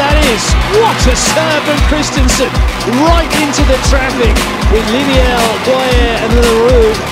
that is. What a serve from Christenson. Right into the traffic with Lyneel, Boyer and Le Roux.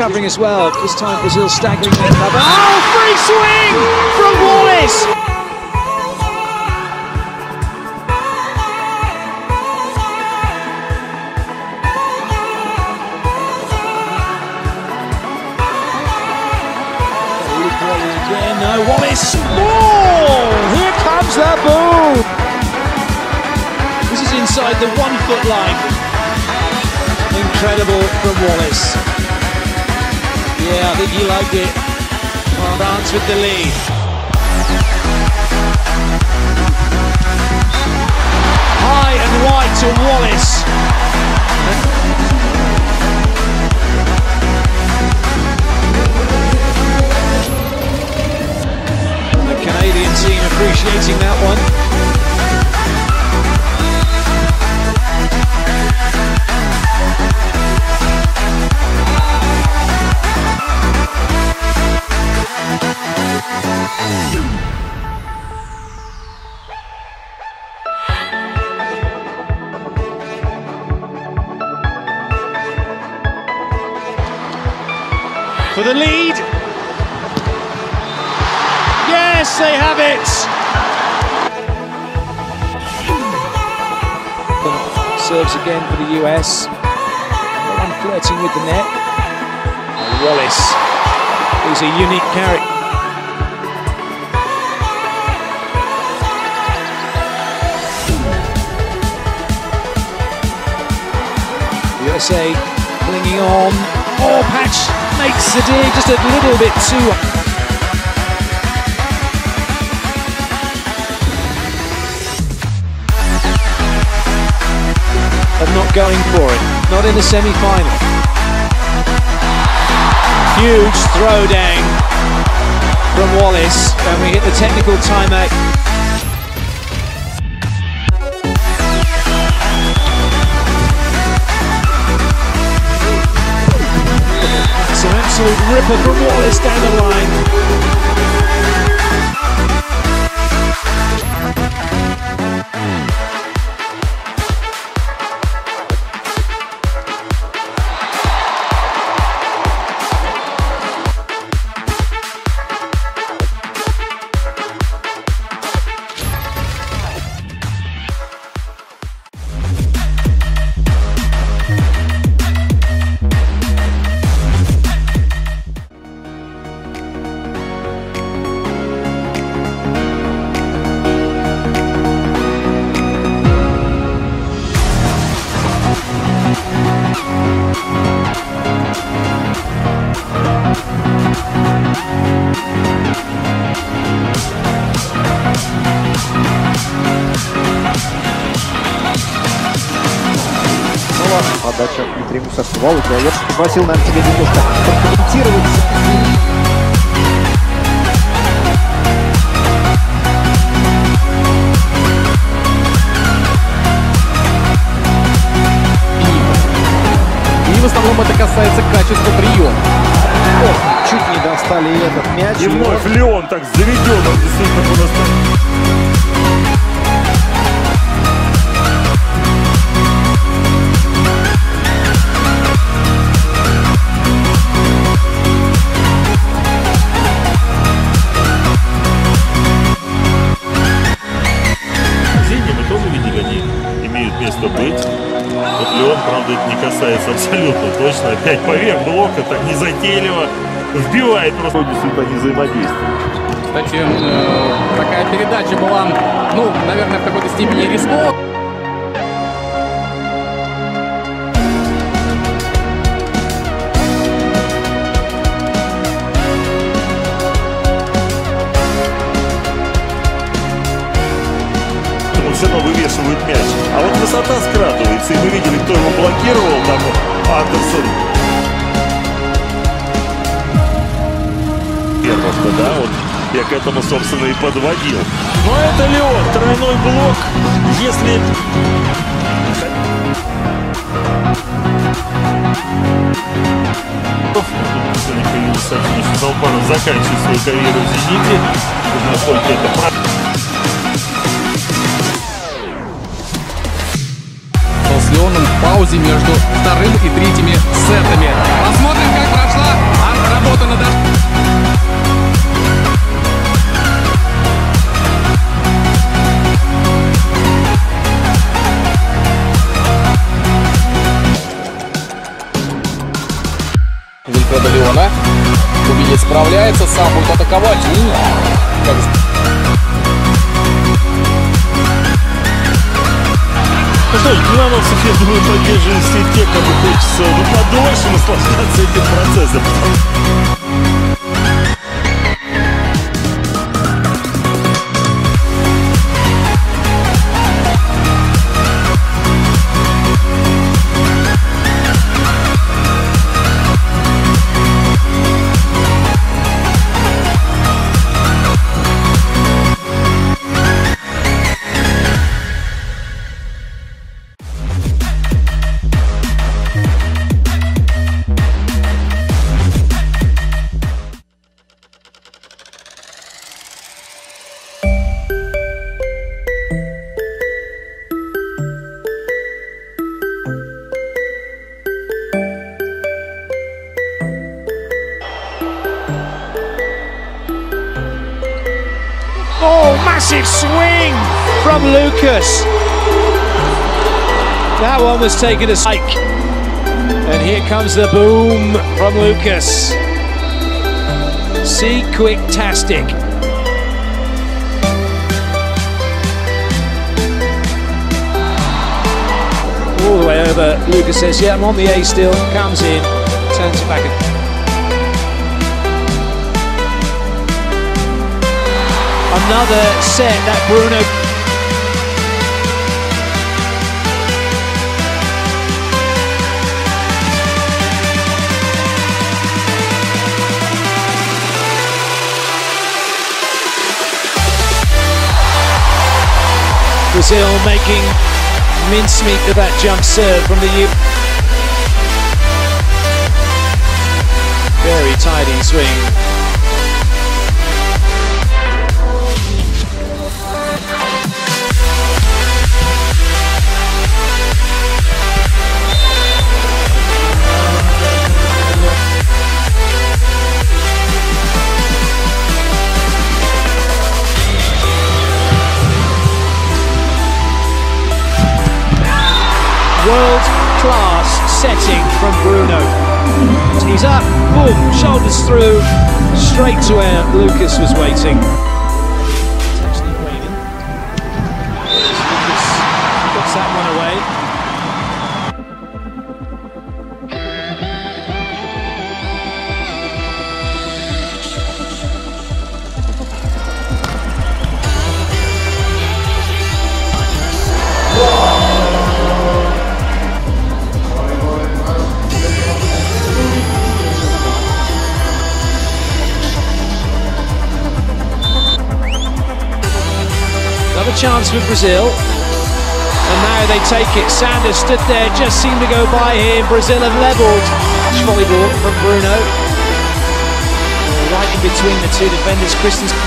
Covering as well. This time Brazil staggering their cover. Oh, free swing from Wallace. No, Wallace. Oh, here comes the boom. This is inside the one foot line. Incredible from Wallace. Think he liked it. France with the lead. High and wide to Wallace. The Canadian team appreciating that one. For the lead. Yes, they have it. Serves again for the US. One flirting with the net. Wallace is a unique character. USA clinging on. Oh, Patch makes the dig just a little bit too. Not going for it, not in the semi-final. Huge throwdown from Wallace, and we hit the technical timeout. Absolute ripper from Wallace down the line. Попросил, наверное, тебе немножко прокомментировать. В основном это касается качества приема. О, чуть не достали этот мяч. И вновь Леон так заведен, он действительно по-настоящему. Касается абсолютно точно. Опять поверх блока, так незатейливо вбивает просто действительно не взаимодействие. Кстати, э, такая передача была, ну, наверное, в какой-то степени рискованной. Все равно вывешивают мяч. А вот высота скрадывается, и мы видели, кто его блокировал, там Андерсон. Первого, да, вот я к этому, собственно, и подводил. Но это Леон, тройной блок, если... Михаил Александрович Долбанов заканчивает свою карьеру в «Зените». Насколько это правильно. Паузе между вторым и третьими сетами. Посмотрим, как прошла работа над... Вильфреда Леона. Увидеть справляется, сам будет атаковать. Как что ж, динамовцев, я думаю, поддерживают все те, кому хочется ну, подольше наслаждаться этим процессом. Oh, massive swing from Lucas. That one was taken as like. And here comes the boom from Lucas. See quick tastic. All the way over. Lucas says, Yeah, I'm on the A still. Comes in, turns it back. Another set that Bruno Brazil making mincemeat of that jump serve from the U. Very tidy swing. World class setting from Bruno. He's up, boom, shoulders through, straight to where Lucas was waiting. Chance for Brazil. And now they take it. Sanders stood there, just seemed to go by him. Brazil have levelled. Volleyball from Bruno. Right in between the two defenders. Christenson.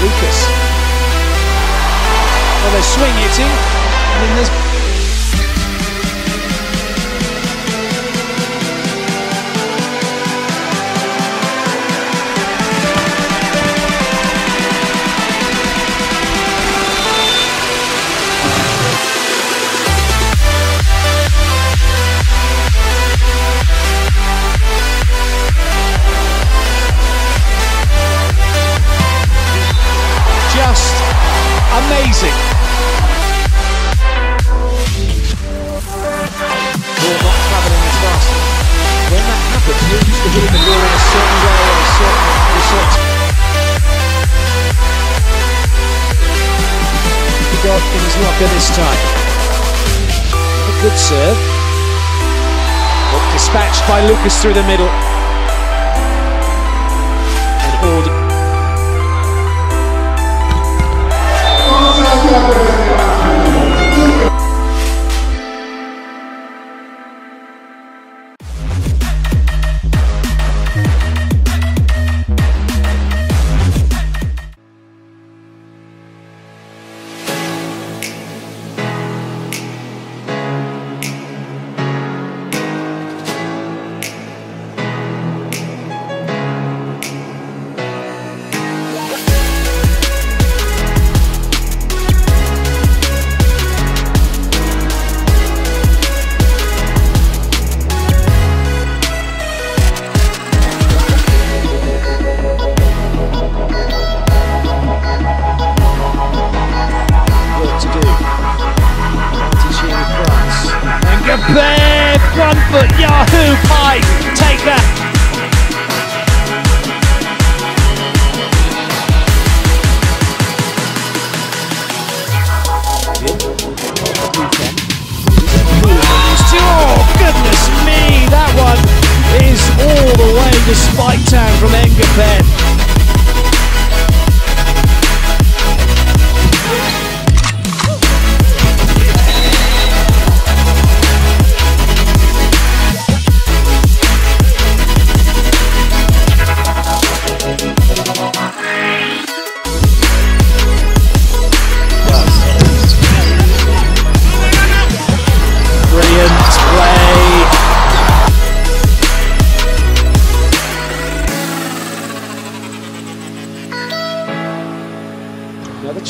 Lucas. Well, they're swing hitting. I mean, there's Lucas through the middle. N'Gapeth, front foot, Yahoo, pipe, take that. Oh, goodness me, that one is all the way to Spike Town from N'Gapeth.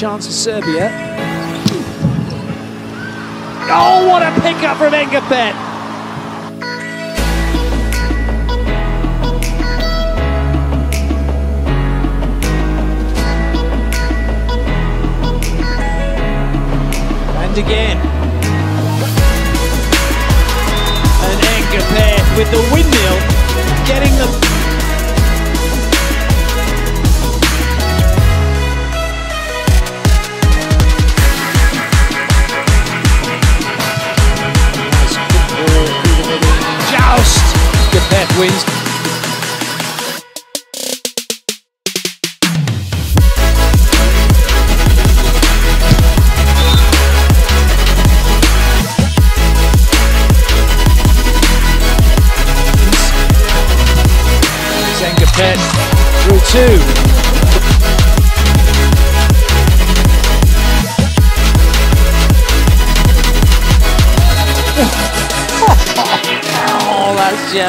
Chance for Serbia. Oh, what a pickup from N'Gapeth. And again. and N'Gapeth with the windmill getting the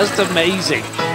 just amazing.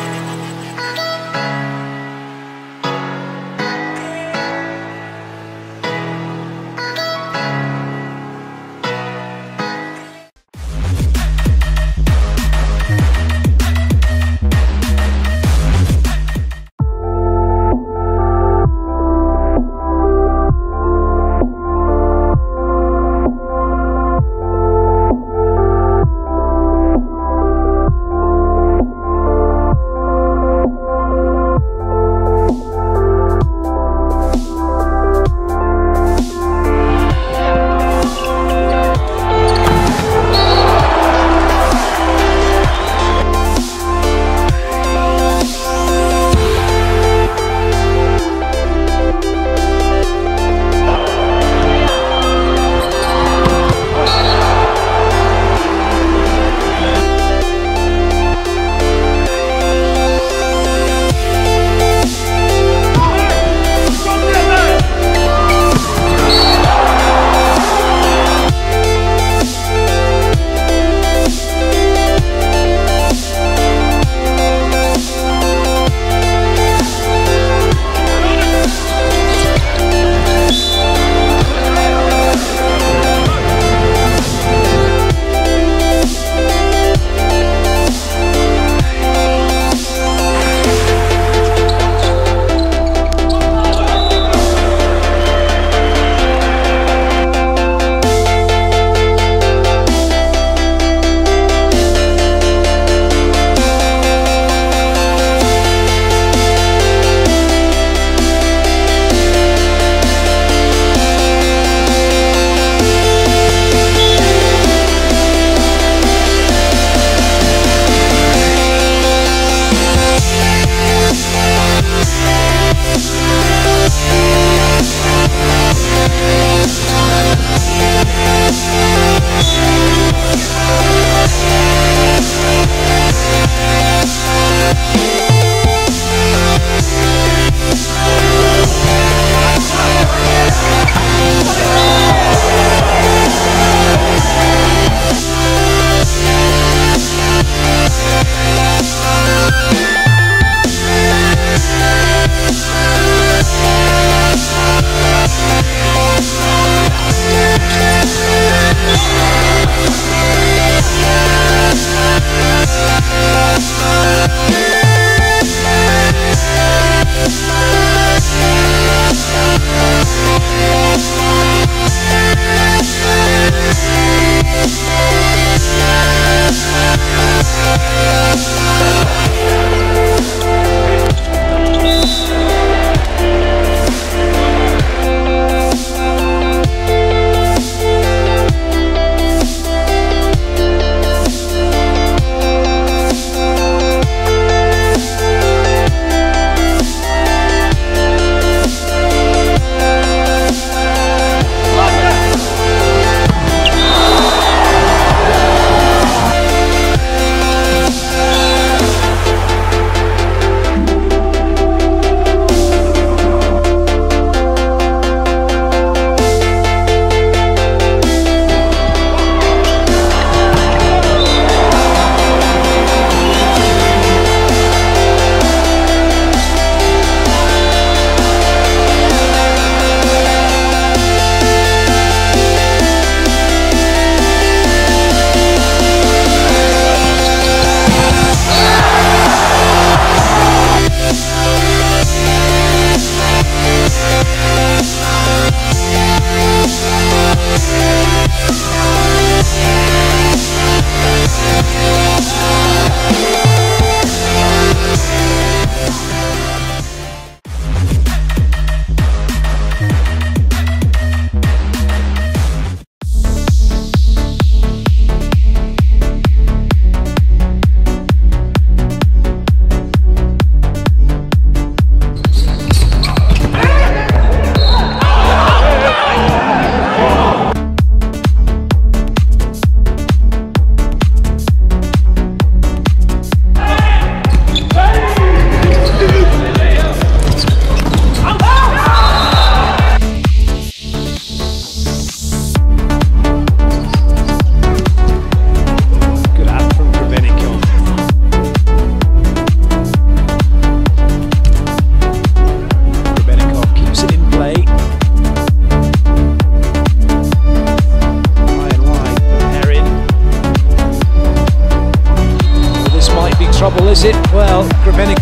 goal, is it? Well, Gravenik.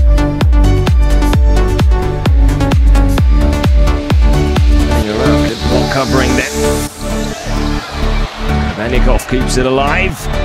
Covering that. Vanikov keeps it alive.